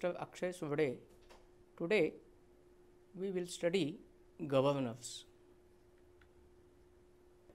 Mr. Akshay Surde. Today we will study governors.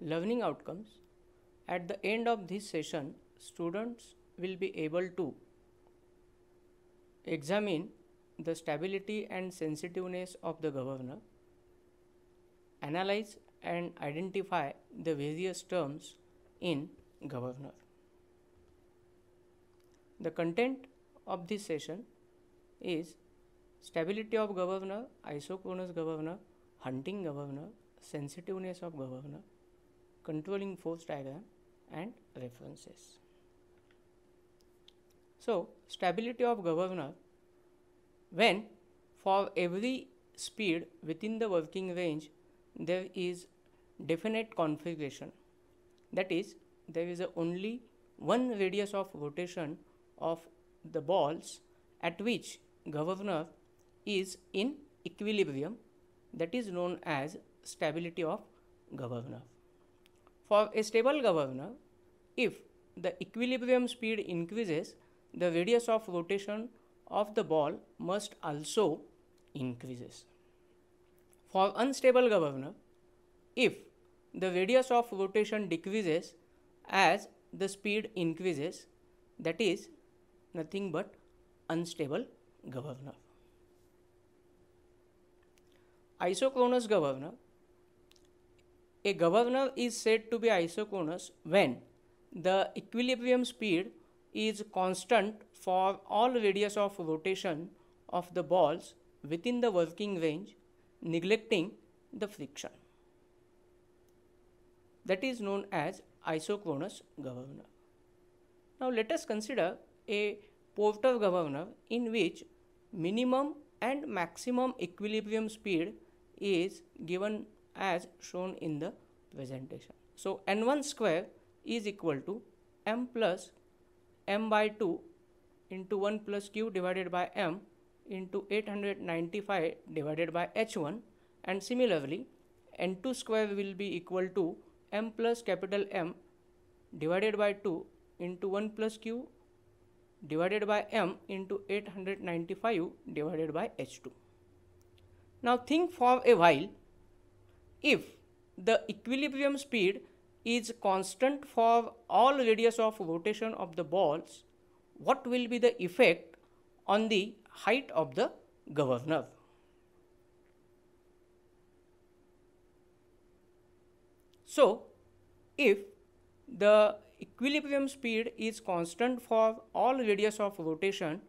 Learning outcomes. At the end of this session, students will be able to examine the stability and sensitiveness of the governor, analyze and identify the various terms in governor. The content of this session is stability of governor, isochronous governor, hunting governor, sensitiveness of governor, controlling force diagram and references. So, stability of governor when for every speed within the working range there is definite configuration that is there is only one radius of rotation of the balls at which governor is in equilibrium that is known as stability of governor. For a stable governor, if the equilibrium speed increases, the radius of rotation of the ball must also increases. For unstable governor, if the radius of rotation decreases as the speed increases, that is nothing but unstable governor. Isochronous governor. A governor is said to be isochronous when the equilibrium speed is constant for all radius of rotation of the balls within the working range neglecting the friction. That is known as isochronous governor. Now let us consider a Porter governor in which minimum and maximum equilibrium speed is given as shown in the presentation. So, n1 square is equal to m plus m by 2 into 1 plus q divided by m into 895 divided by h1 and similarly n2 square will be equal to m plus capital M divided by 2 into 1 plus q divided by m into 895 divided by h2. Now think for a while if the equilibrium speed is constant for all radius of rotation of the balls, what will be the effect on the height of the governor? So, if the equilibrium speed is constant for all radius of rotation,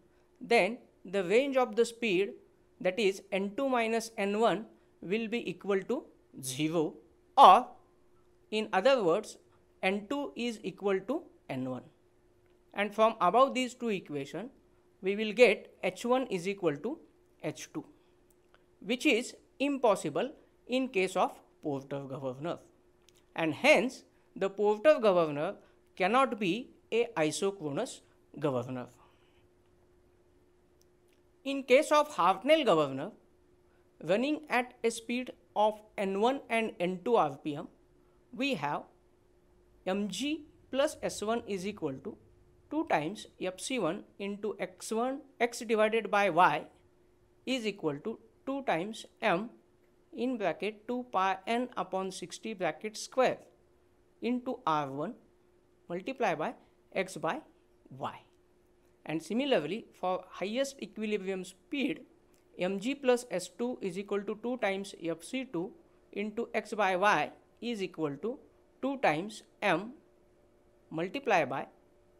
then the range of the speed that is n2 minus n1 will be equal to 0 or in other words n2 is equal to n1 and from above these two equation we will get h1 is equal to h2 which is impossible in case of Porter governor. And hence the Porter governor cannot be a isochronous governor. In case of Hartnell governor running at a speed of n1 and n2 rpm, we have mg plus s1 is equal to 2 times fc1 into x1 x divided by y is equal to 2 times m in bracket 2 pi n upon 60 bracket square into r1 multiply by x by y. And similarly, for highest equilibrium speed, mg plus s2 is equal to 2 times fc2 into x by y is equal to 2 times m multiply by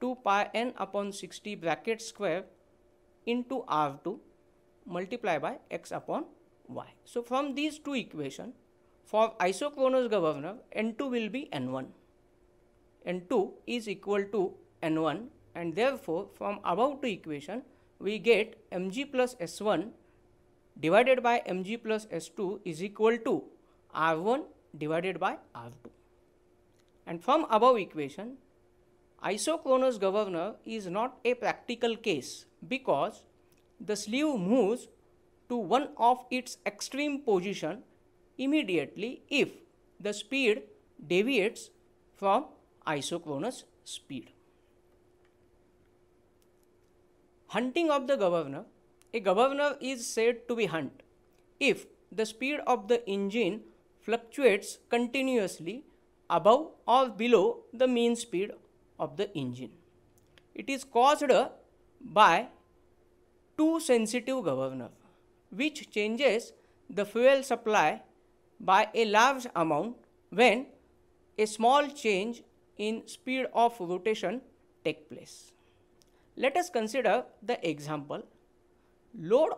2 pi n upon 60 bracket square into r2 multiply by x upon y. So, from these two equation for isochronous governor n2 will be n1 n2 is equal to n1 and therefore from above two equation we get mg plus s1 divided by mg plus s2 is equal to r1 divided by r2 and from above equation isochronous governor is not a practical case because the sleeve moves to one of its extreme position immediately if the speed deviates from isochronous speed. Hunting of the governor a governor is said to be hunt if the speed of the engine fluctuates continuously above or below the mean speed of the engine. It is caused by too sensitive governor which changes the fuel supply by a large amount when a small change in speed of rotation take place. Let us consider the example. Load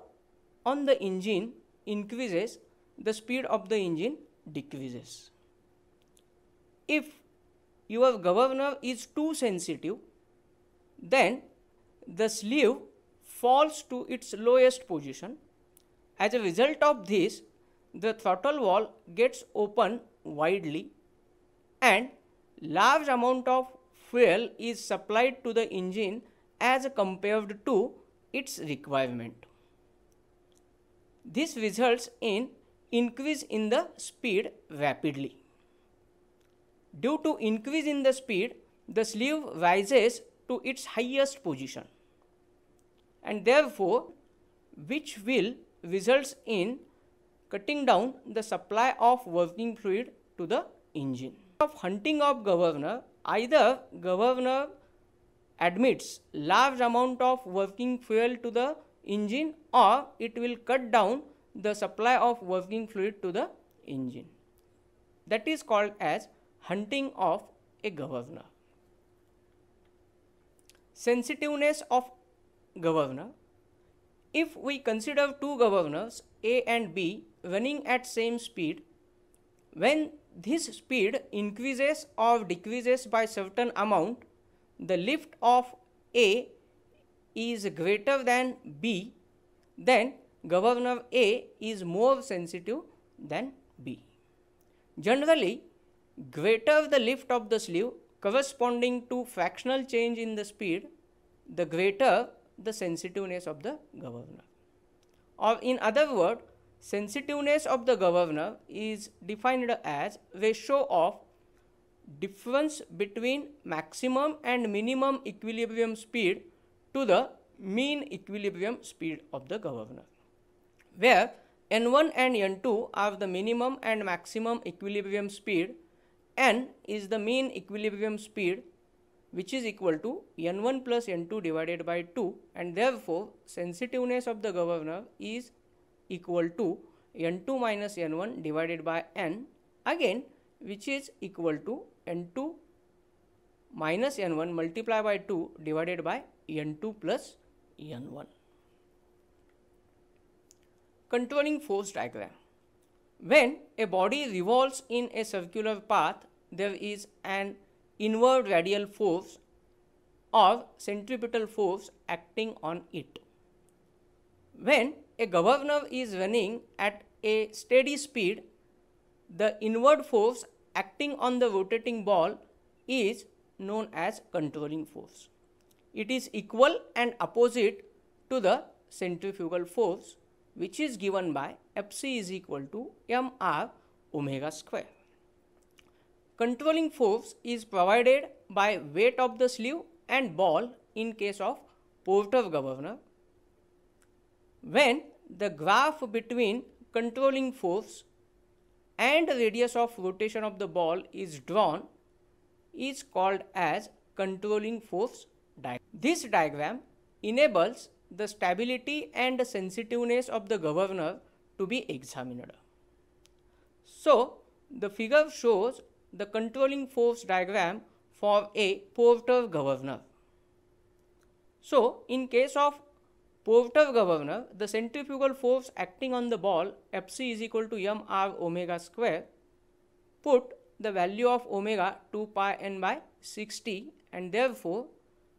on the engine increases, the speed of the engine decreases. If your governor is too sensitive, then the sleeve falls to its lowest position. As a result of this, the throttle valve gets open widely and large amount of fuel is supplied to the engine as compared to its requirement. This results in increase in the speed rapidly. Due to increase in the speed, the sleeve rises to its highest position and therefore which will results in cutting down the supply of working fluid to the engine. Of hunting of governor, either governor admits large amount of working fuel to the engine or it will cut down the supply of working fluid to the engine. That is called as hunting of a governor. Sensitiveness of governor. If we consider two governors A and B running at same speed, when this speed increases or decreases by certain amount, the lift of A is greater than B, then governor A is more sensitive than B. Generally, greater the lift of the sleeve corresponding to fractional change in the speed, the greater the sensitiveness of the governor. Or in other words, sensitiveness of the governor is defined as ratio of difference between maximum and minimum equilibrium speed to the mean equilibrium speed of the governor, where n1 and n2 are the minimum and maximum equilibrium speed, n is the mean equilibrium speed which is equal to n1 plus n2 divided by 2 and therefore sensitiveness of the governor is equal to n2 minus n1 divided by n again which is equal to n2 minus n1 multiplied by 2 divided by n2 plus n1. Controlling force diagram. When a body revolves in a circular path, there is an inward radial force or centripetal force acting on it. When a governor is running at a steady speed, the inward force acting on the rotating ball is known as controlling force. It is equal and opposite to the centrifugal force which is given by Fc is equal to mr omega square. Controlling force is provided by weight of the sleeve and ball in case of Porter governor. When the graph between controlling force and radius of rotation of the ball is drawn is called as controlling force diagram. This diagram enables the stability and sensitiveness of the governor to be examined. So, the figure shows the controlling force diagram for a Porter governor. So, in case of Porter governor, the centrifugal force acting on the ball Fc is equal to m r omega square. Put the value of omega 2 pi n by 60 and therefore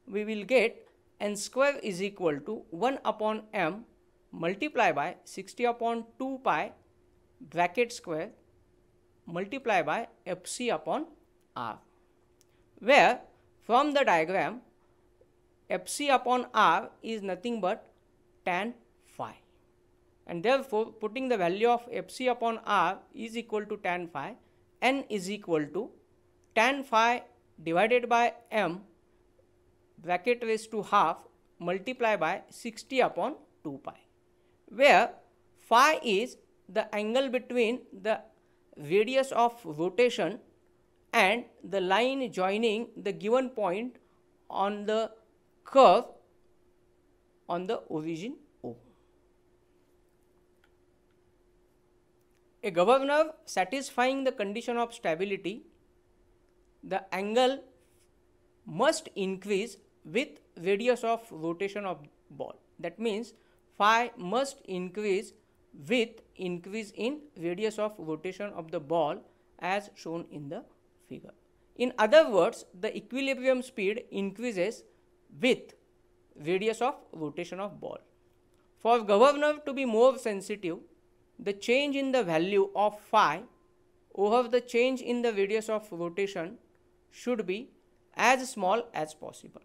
we will get n square is equal to 1 upon m multiply by 60 upon 2 pi bracket square multiply by fc upon r where from the diagram fc upon r is nothing but tan phi. And therefore, putting the value of Fc upon R is equal to tan phi, n is equal to tan phi divided by m bracket raised to half multiply by 60 upon 2 pi. where phi is the angle between the radius of rotation and the line joining the given point on the curve on the origin O. A governor satisfying the condition of stability, the angle must increase with radius of rotation of ball. That means phi must increase with increase in radius of rotation of the ball as shown in the figure. In other words, the equilibrium speed increases with radius of rotation of ball. For governor to be more sensitive, the change in the value of phi over the change in the radius of rotation should be as small as possible.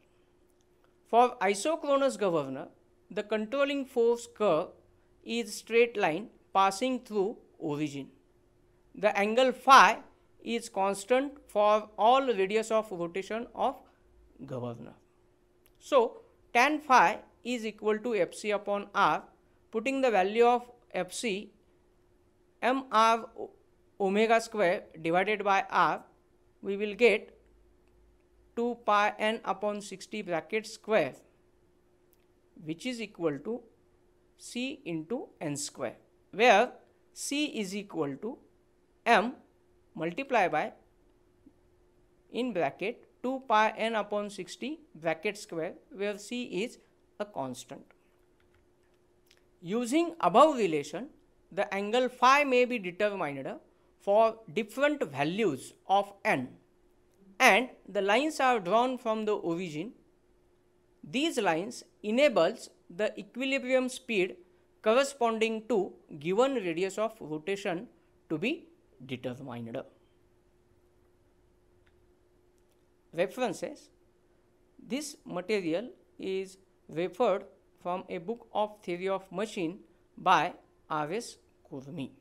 For isochronous governor, the controlling force curve is straight line passing through origin. The angle phi is constant for all radius of rotation of governor. So, tan phi is equal to fc upon r putting the value of fc mr omega square divided by r we will get 2 pi n upon 60 bracket square which is equal to c into n square where c is equal to m multiply by in bracket 2 pi n upon 60 bracket square where c is a constant. Using above relation, the angle phi may be determined for different values of n and the lines are drawn from the origin. These lines enables the equilibrium speed corresponding to given radius of rotation to be determined. References This material is referred from a book of theory of machine by R.S. Khurmi.